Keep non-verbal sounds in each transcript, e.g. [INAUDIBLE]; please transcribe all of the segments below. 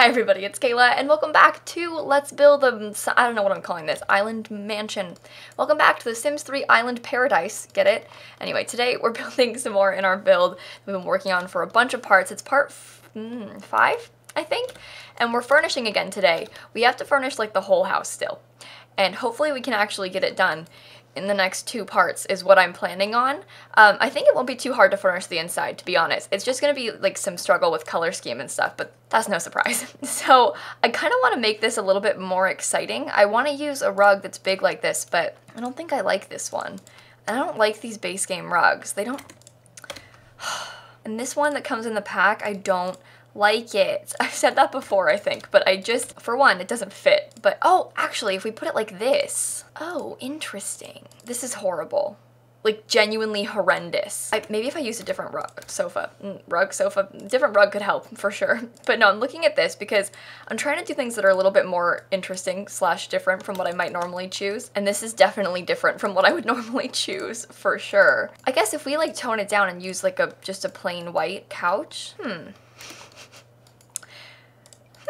Hi everybody, it's Kayla, and welcome back to Let's Build a, I don't know what I'm calling this, Island Mansion. Welcome back to the Sims 3 Island Paradise, get it? Anyway, today we're [LAUGHS] building some more in our build we've been working on for a bunch of parts. It's part mm, five, I think, and we're furnishing again today. We have to furnish like the whole house still, and hopefully we can actually get it done in the next two parts is what I'm planning on. Um, I think it won't be too hard to furnish the inside, to be honest. It's just to be like some struggle with color scheme and stuff, but that's no surprise. [LAUGHS] so I kind of want to make this a little bit more exciting. I want to use a rug that's big like this, but I don't think I like this one. I don't like these base game rugs. They don't... [SIGHS] and this one that comes in the pack, I don't like it. [LAUGHS] I've said that before, I think, but I just, for one, it doesn't fit. But, oh, actually, if we put it like this. Oh, interesting. This is horrible. Like, genuinely horrendous. I, maybe if I use a different rug, sofa, mm, rug, sofa, different rug could help, [LAUGHS] for sure. But no, I'm looking at this because I'm trying to do things that are a little bit more interesting slash different from what I might normally choose. And this is definitely different from what I would [LAUGHS] normally choose, for sure. I guess if we, like, tone it down and use, like, a just a plain white couch, hmm.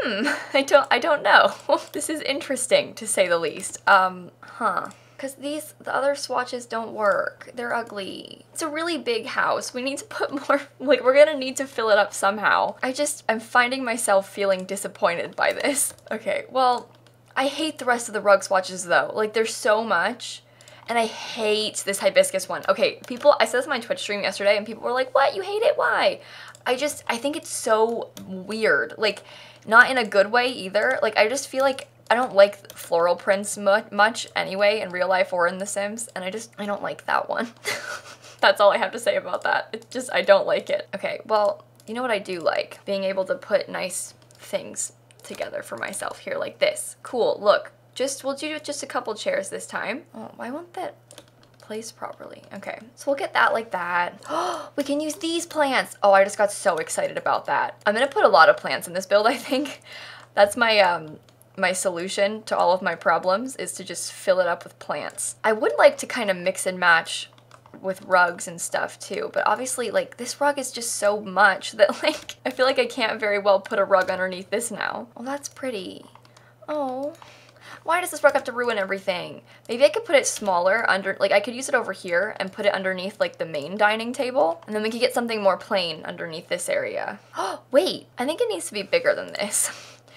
Hmm, [LAUGHS] I don't, I don't know. [LAUGHS] this is interesting, to say the least. Um, huh. Because these, the other swatches don't work. They're ugly. It's a really big house. We need to put [LAUGHS] more, like, we're gonna need to fill it up somehow. I just, I'm finding myself feeling disappointed by this. Okay, well, I hate the rest of the rug swatches though. Like, there's so much. And I hate this hibiscus one. Okay, people, I said this on my Twitch stream yesterday and people were like, what, you hate it, why? I just, I think it's so weird. Like, not in a good way either. Like, I just feel like I don't like floral prints mu much anyway in real life or in The Sims, and I just, I don't like that one. [LAUGHS] That's all I have to say about that. It's just, I don't like it. Okay, well, you know what I do like? Being able to put nice things together for myself here like this. Cool, look. Just, we'll do just a couple chairs this time. Oh, why won't that placed properly. Okay, so we'll get that like that. [GASPS] we can use these plants. Oh, I just got so excited about that. I'm gonna put a lot of plants in this build, [LAUGHS] I think. That's my, um, my solution to all of my problems is to just fill it up with plants. I would like to kind of mix and match with rugs and stuff too, but obviously like this rug is just so much [LAUGHS] that like I feel like I can't very well put a rug underneath this now. Oh, that's pretty. Oh. Why does this rug have to ruin everything? Maybe I could put it smaller under, like I could use it over here and put it underneath like the main dining table. And then we could get something more plain underneath this area. Oh, [GASPS] wait, I think it needs to be bigger than this.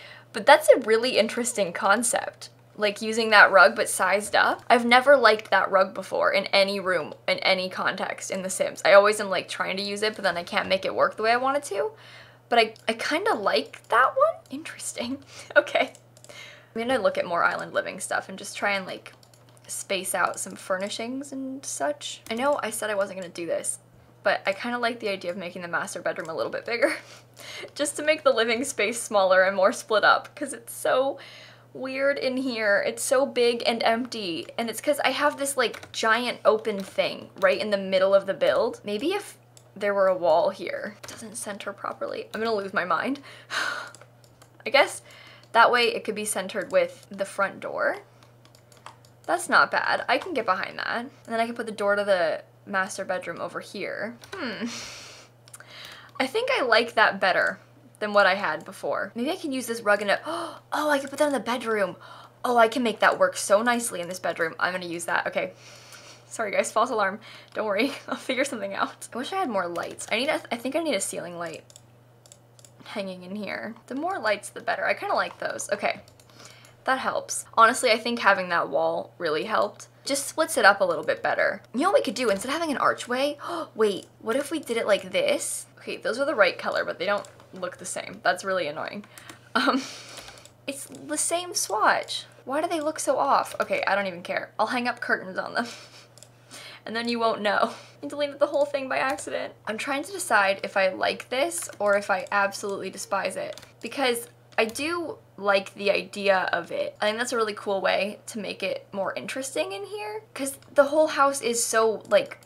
[LAUGHS] but that's a really interesting concept like using that rug but sized up. I've never liked that rug before in any room, in any context in The Sims. I always am like trying to use it but then I can't make it work the way I want it to. But I, I kind of like that one. Interesting. [LAUGHS] okay. I'm gonna look at more island living stuff and just try and like space out some furnishings and such. I know I said I wasn't gonna do this, but I kind of like the idea of making the master bedroom a little bit bigger [LAUGHS] just to make the living space smaller and more split up because it's so weird in here. It's so big and empty and it's because I have this like giant open thing right in the middle of the build. Maybe if there were a wall here. It doesn't center properly. I'm gonna lose my mind. [SIGHS] I guess that way it could be centered with the front door. That's not bad. I can get behind that. And then I can put the door to the master bedroom over here. Hmm. I think I like that better than what I had before. Maybe I can use this rug in it. [GASPS] Oh, I can put that in the bedroom. Oh, I can make that work so nicely in this bedroom. I'm gonna use that. Okay. Sorry guys, false alarm. Don't worry, [LAUGHS] I'll figure something out. I wish I had more lights. I need a, I think I need a ceiling light hanging in here. The more lights, the better. I kind of like those. Okay, that helps. Honestly, I think having that wall really helped. Just splits it up a little bit better. You know what we could do? Instead of having an archway, [GASPS] wait, what if we did it like this? Okay, those are the right color, but they don't look the same. That's really annoying. [LAUGHS] Um, it's the same swatch. Why do they look so off? Okay, I don't even care. I'll hang up curtains on them. [LAUGHS] and then you won't know. [LAUGHS] I deleted the whole thing by accident. I'm trying to decide if I like this or if I absolutely despise it because I do like the idea of it. I think that's a really cool way to make it more interesting in here because the whole house is so like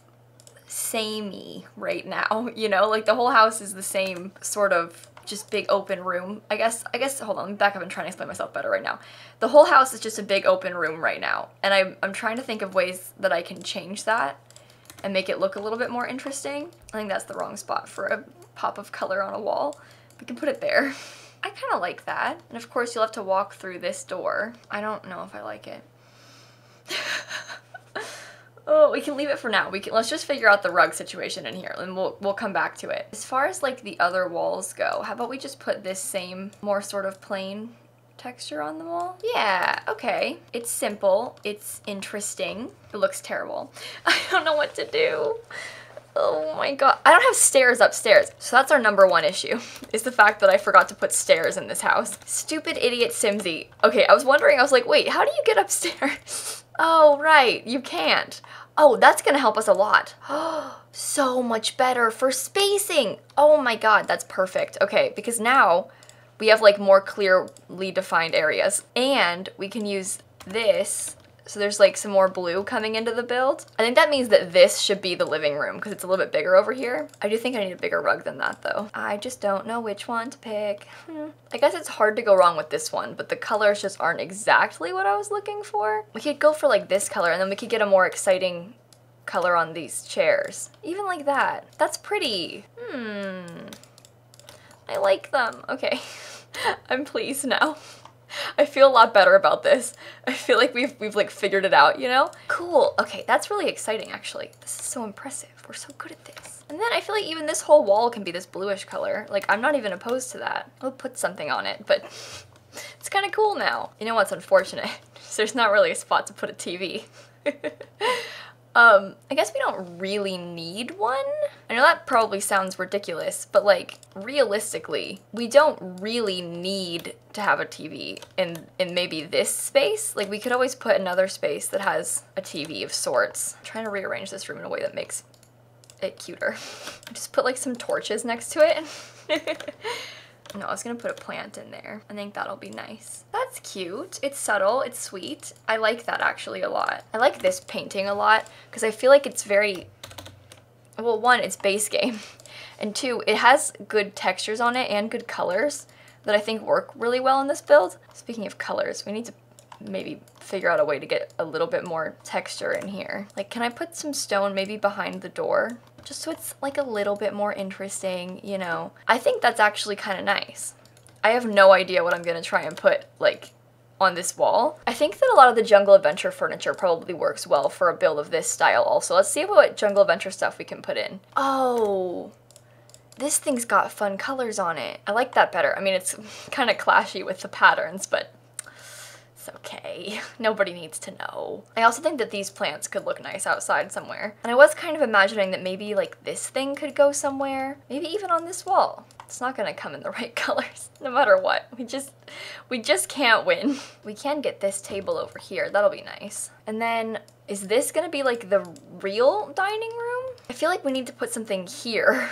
samey right now, [LAUGHS] you know? Like the whole house is the same sort of just big open room. I guess, I guess, hold on, let me back up and try and explain myself better right now. The whole house is just a big open room right now. And I'm, I'm trying to think of ways that I can change that and make it look a little bit more interesting. I think that's the wrong spot for a pop of color on a wall. We can put it there. [LAUGHS] I kind of like that. And of course you'll have to walk through this door. I don't know if I like it. [LAUGHS] oh, we can leave it for now. We can let's just figure out the rug situation in here and we'll we'll come back to it. As far as like the other walls go, how about we just put this same more sort of plain texture on the wall? Yeah, okay. It's simple. It's interesting. It looks terrible. [LAUGHS] I don't know what to do. Oh my god. I don't have stairs upstairs. So that's our number one issue, [LAUGHS] is the fact that I forgot to put stairs in this house. Stupid idiot Simsie. Okay, I was wondering, I was like, wait, how do you get upstairs? [LAUGHS] oh, right, you can't. Oh, that's gonna help us a lot. [GASPS] so much better for spacing. Oh my god, that's perfect. Okay, because now we have like more clearly defined areas and we can use this so there's like some more blue coming into the build. I think that means that this should be the living room because it's a little bit bigger over here. I do think I need a bigger rug than that though. I just don't know which one to pick. Hmm. I guess it's hard to go wrong with this one, but the colors just aren't exactly what I was looking for. We could go for like this color and then we could get a more exciting color on these chairs. Even like that. That's pretty. Hmm. I like them. Okay. [LAUGHS] I'm pleased now. I feel a lot better about this. I feel like we've we've like figured it out, you know? Cool. Okay, that's really exciting actually. This is so impressive. We're so good at this. And then I feel like even this whole wall can be this bluish color. Like I'm not even opposed to that. I'll put something on it, but it's kind of cool now. You know what's unfortunate? [LAUGHS] There's not really a spot to put a TV. [LAUGHS] Um, I guess we don't really need one. I know that probably sounds ridiculous, but like realistically, we don't really need to have a TV in in maybe this space. Like we could always put another space that has a TV of sorts. I'm trying to rearrange this room in a way that makes it cuter. [LAUGHS] Just put like some torches next to it. [LAUGHS] No, I was gonna put a plant in there. I think that'll be nice. That's cute. It's subtle, it's sweet. I like that actually a lot. I like this painting a lot because I feel like it's very, well one, it's base game. [LAUGHS] And two, it has good textures on it and good colors that I think work really well in this build. Speaking of colors, we need to maybe figure out a way to get a little bit more texture in here. Like, can I put some stone maybe behind the door? Just so it's like a little bit more interesting, you know? I think that's actually kind of nice. I have no idea what I'm gonna try and put, like, on this wall. I think that a lot of the Jungle Adventure furniture probably works well for a build of this style also. Let's see what Jungle Adventure stuff we can put in. Oh, this thing's got fun colors on it. I like that better. I mean, it's [LAUGHS] kind of clashy with the patterns, but okay. [LAUGHS] Nobody needs to know. I also think that these plants could look nice outside somewhere. And I was kind of imagining that maybe like this thing could go somewhere. Maybe even on this wall. It's not gonna come in the [LAUGHS] right colors, no matter what. We just, we just can't win. [LAUGHS] We can get this table over here. That'll be nice. And then, is this gonna be like the real dining room? I feel like we need to put something here.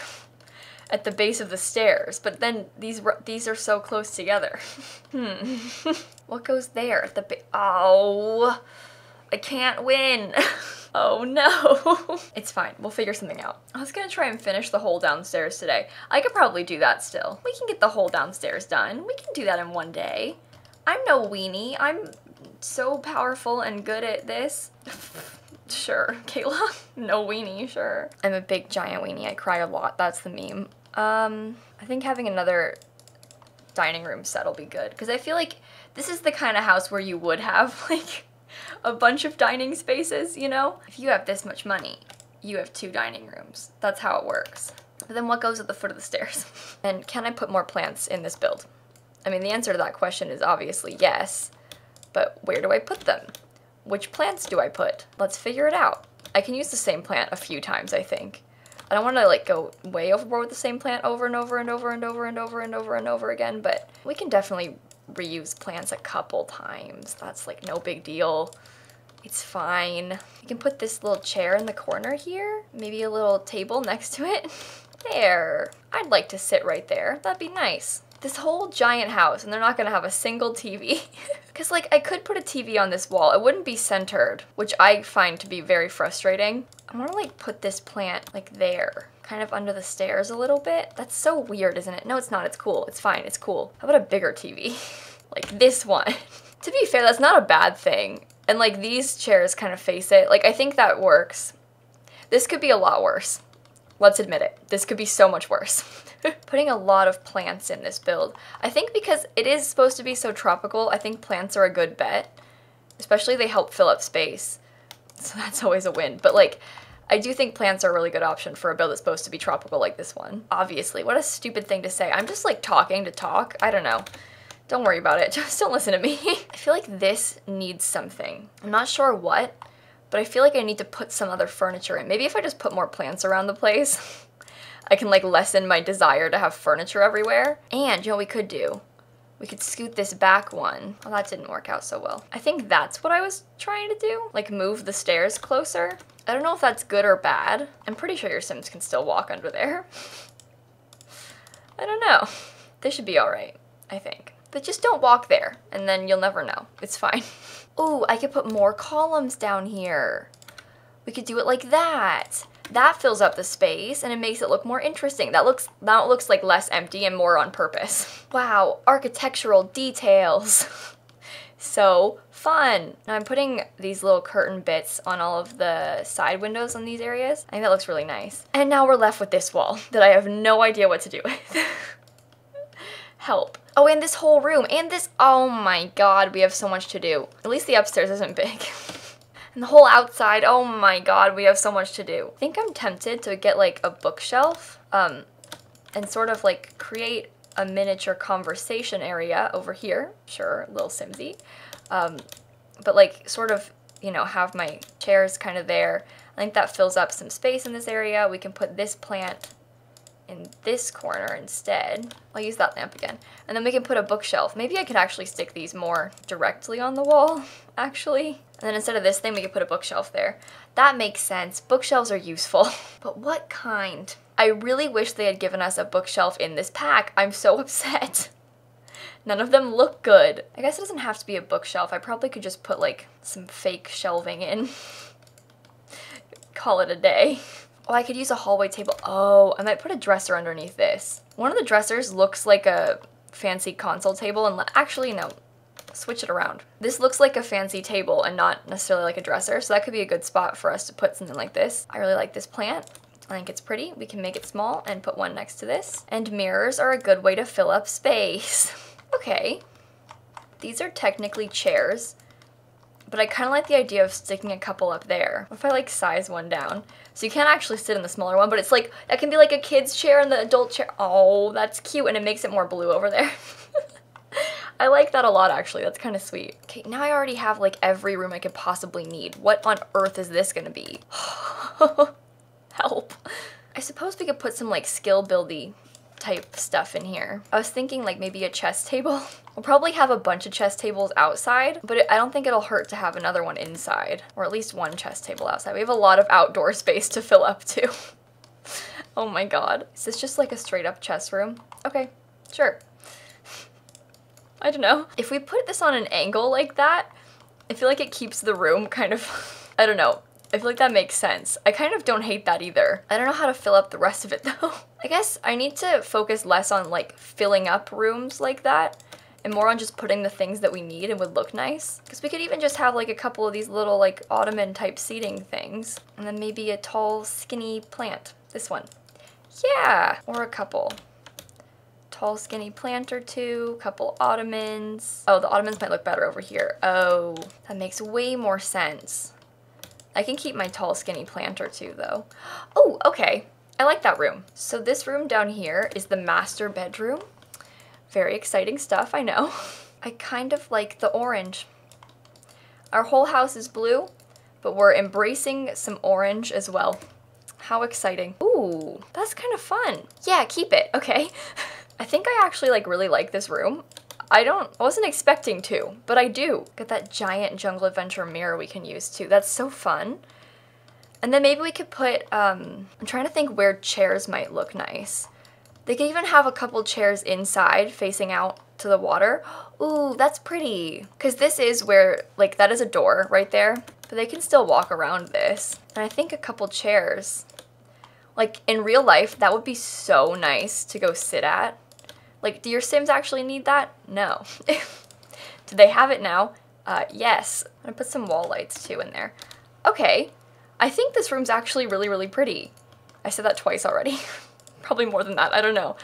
At the base of the stairs, but then these these are so close together. [LAUGHS] hmm. what goes there at the ba- Oh, I can't win. [LAUGHS] oh no. [LAUGHS] it's fine. We'll figure something out. I was gonna try and finish the whole downstairs today. I could probably do that still. We can get the whole downstairs done. We can do that in one day. I'm no weenie. I'm so powerful and good at this. Sure, [LAUGHS] Kayla. no weenie, sure. I'm a big giant weenie. I cry a lot. That's the meme. Um, I think having another dining room set will be good because I feel like this is the kind of house where you would have [LAUGHS] like a bunch of dining spaces, you know? If you have this much money, you have two dining rooms. That's how it works. But then what goes at the foot of the [LAUGHS] stairs? and can I put more plants in this build? I mean, the answer to that question is obviously yes, but where do I put them? Which plants do I put? Let's figure it out. I can use the same plant a few times, I think. I don't want to like go way overboard with the same plant over and over and over and over and over and over and over again, but we can definitely reuse plants a couple times. That's like no big deal. It's fine. You can put this little chair in the corner here. Maybe a little table next to it. [LAUGHS] There. I'd like to sit right there. That'd be nice this whole giant house and they're not gonna have a single TV. Because [LAUGHS] like I could put a TV on this wall, it wouldn't be centered, which I find to be very frustrating. I wanna like put this plant like there, kind of under the stairs a little bit. That's so weird, isn't it? No, it's not, it's cool, it's fine, it's cool. How about a bigger TV? [LAUGHS] like this one. [LAUGHS] to be fair, that's not a bad thing. And like these chairs kind of face it. Like I think that works. This could be a lot worse. Let's admit it. This could be so much worse. [LAUGHS] Putting a lot of plants in this build. I think because it is supposed to be so tropical, I think plants are a good bet. Especially they help fill up space. So [LAUGHS] that's always a win. But like, I do think plants are a really good option for a build that's supposed to be tropical like this one. Obviously, what a stupid thing to say. I'm just like talking to talk. I don't know. Don't worry about it. [LAUGHS] Just don't listen to me. I feel like this needs something. I'm not sure what, but I feel like I need to put some other furniture in. Maybe if I just put more plants around the place, [LAUGHS] I can like lessen my desire to have furniture everywhere. And you know we could do? We could scoot this back one. Well, that didn't work out so well. I think that's what I was trying to do. Like move the stairs closer. I don't know if that's good or bad. I'm pretty sure your Sims can still walk under there. [LAUGHS] I don't know. This should be all right, I think. But just don't walk there, and then you'll never know. It's fine. [LAUGHS] Ooh, I could put more columns down here. We could do it like that. That fills up the space and it makes it look more interesting. That looks that looks like less empty and more on purpose. [LAUGHS] Wow, architectural details. [LAUGHS] so fun. Now I'm putting these little curtain bits on all of the side windows on these areas. I think that looks really nice. And now we're left with this wall [LAUGHS] that I have no idea what to do with. Help. Oh, and this whole room, and this, oh my god, we have so much to do. At least the upstairs isn't big. [LAUGHS] and the whole outside, oh my god, we have so much to do. I think I'm tempted to get like a bookshelf, um, and sort of like create a miniature conversation area over here. Sure, little Simsie. Um, but like sort of, you know, have my chairs kind of there. I think that fills up some space in this area. We can put this plant in this corner instead. I'll use that lamp again. And then we can put a bookshelf. Maybe I could actually stick these more directly on the wall, [LAUGHS] actually. And then instead of this thing, we could put a bookshelf there. That makes sense. Bookshelves are useful. [LAUGHS] but what kind? I really wish they had given us a bookshelf in this pack. I'm so [LAUGHS] upset. None of them look good. I guess it doesn't have to be a bookshelf. I probably could just put like some fake shelving in. Call it a day. Oh, I could use a hallway table. Oh, I might put a dresser underneath this. One of the dressers looks like a fancy console table and actually no, switch it around. This looks like a fancy table and not necessarily like a dresser, so that could be a good spot for us to put something like this. I really like this plant. I think it's pretty. We can make it small and put one next to this. And mirrors are a good way to fill up space. [LAUGHS] okay. These are technically chairs, but I kind of like the idea of sticking a couple up there. What if I like size one down? So you can't actually sit in the smaller one, but it's like, that can be like a kid's chair and the adult chair. Oh, that's cute, and it makes it more blue over there. [LAUGHS] I like that a lot, actually. That's kind of sweet. Okay, now I already have like every room I could possibly need. What on earth is this gonna be? [LAUGHS] Help. I suppose we could put some like skill buildy type stuff in here. I was thinking like maybe a chess table. [LAUGHS] We'll probably have a bunch of chess tables outside, but I don't think it'll hurt to have another one inside, or at least one chess table outside. We have a lot of outdoor [LAUGHS] space to fill up too. [LAUGHS] oh my god. Is this just like a straight up chess room? Okay, sure. I don't know. If we put this on an angle like that, I feel like it keeps the room kind of, I don't know, I feel like that makes sense. I kind of don't hate that either. I don't know how to fill up the rest of it [LAUGHS] though. I guess I need to focus less on like filling up rooms like that and more on just putting the things that we need and would look nice. Because we could even just have like a couple of these little like ottoman type seating things and then maybe a tall skinny plant. This one. Yeah, or a couple tall skinny plant or two, couple ottomans. Oh, the ottomans might look better over here. Oh, that makes way more sense. I can keep my tall skinny planter too though. Oh, okay. I like that room. So this room down here is the master bedroom. Very exciting stuff, I know. [LAUGHS] I kind of like the orange. Our whole house is blue, but we're embracing some orange as well. How exciting. Ooh, that's kind of fun. Yeah, keep it, okay. [LAUGHS] I think I actually like really like this room. I don't, I wasn't expecting to, but I do. Got that giant Jungle Adventure mirror we can use too. That's so fun. And then maybe we could put, um, I'm trying to think where chairs might look nice. They could even have a couple chairs inside facing out to the water. [GASPS] Ooh, that's pretty. Because this is where, like, that is a door right there. But they can still walk around this. And I think a couple chairs. Like, in real life, that would be so nice to go sit at. Like, do your Sims actually need that? No. [LAUGHS] do they have it now? Uh, yes. I'm gonna put some wall lights too in there. Okay. I think this room's actually really, really pretty. I said that twice already. [LAUGHS] Probably more than that, I don't know.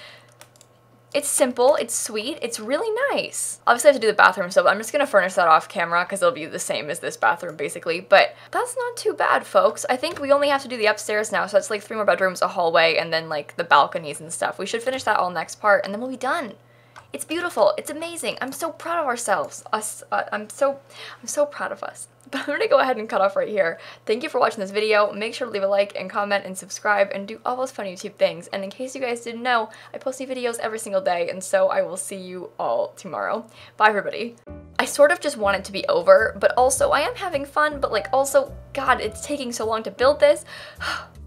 It's simple, it's sweet, it's really nice. Obviously I have to do the bathroom so I'm just gonna furnish that off camera because it'll be the same as this bathroom basically. But that's not too bad, folks. I think we only have to do the upstairs now, so that's like three more bedrooms, a hallway, and then like the balconies and stuff. We should finish that all next part and then we'll be done. It's beautiful. It's amazing. I'm so proud of ourselves. Us. Uh, I'm so. I'm so proud of us. But [LAUGHS] I'm gonna go ahead and cut off right here. Thank you for watching this video. Make sure to leave a like and comment and subscribe and do all those fun YouTube things. And in case you guys didn't know, I post new videos every single day, and so I will see you all tomorrow. Bye, everybody. I sort of just want it to be over, but also I am having fun, but like also, God, it's taking so long to build this. [SIGHS] [SIGHS]